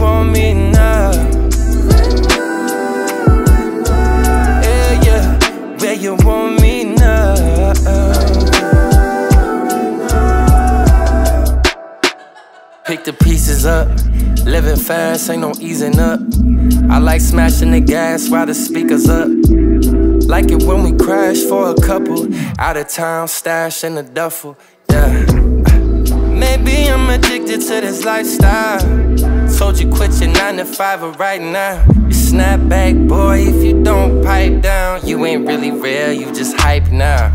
Want me now. Yeah, yeah, where you want me now. Pick the pieces up, living fast, ain't no easing up. I like smashing the gas while the speakers up. Like it when we crash for a couple, out of town, stash in the duffel. Yeah. Maybe I'm addicted to this lifestyle. Told you quit your 9 to 5 right now. You snap back, boy, if you don't pipe down. You ain't really real, you just hype now.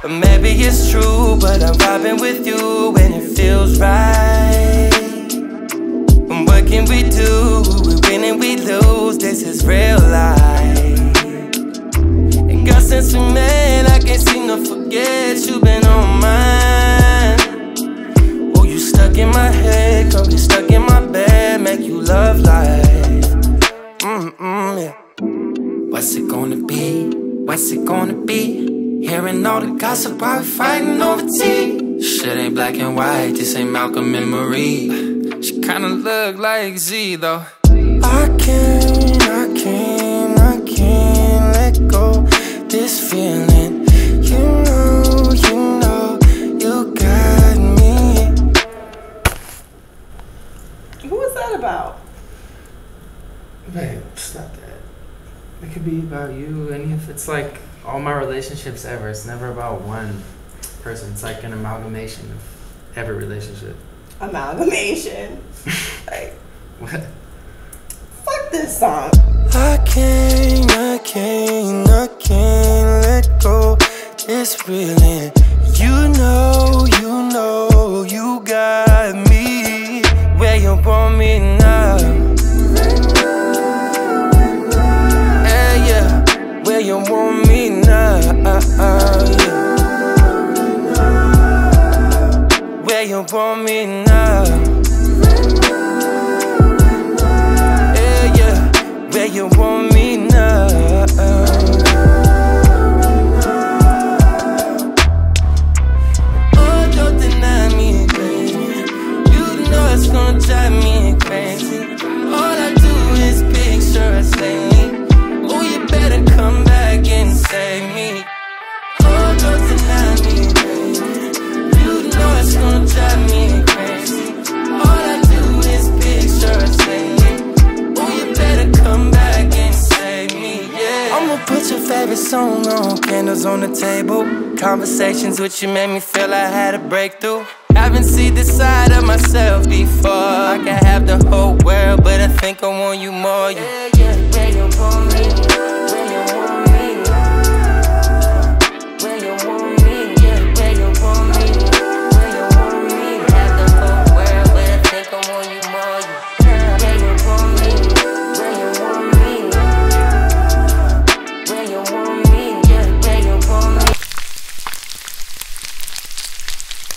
But maybe it's true, but I'm vibing with you and it feels right. And what can we do? We win and we Mm-mm, yeah. What's it gonna be? What's it gonna be? Hearing all the gossip while we fighting over tea. Shit ain't black and white, this ain't Malcolm and Marie. She kinda look like Z though. I can't, about you, and if it's like all my relationships ever, it's never about one person. It's like an amalgamation of every relationship. Amalgamation. like, What? fuck this song. I can't, I can't, I can't let go this feeling. You know, yeah. Your favorite song on, candles on the table. Conversations with you made me feel I had a breakthrough. I haven't seen this side of myself before. I can have the whole world, but I think I want you more. Yeah, yeah, yeah, me.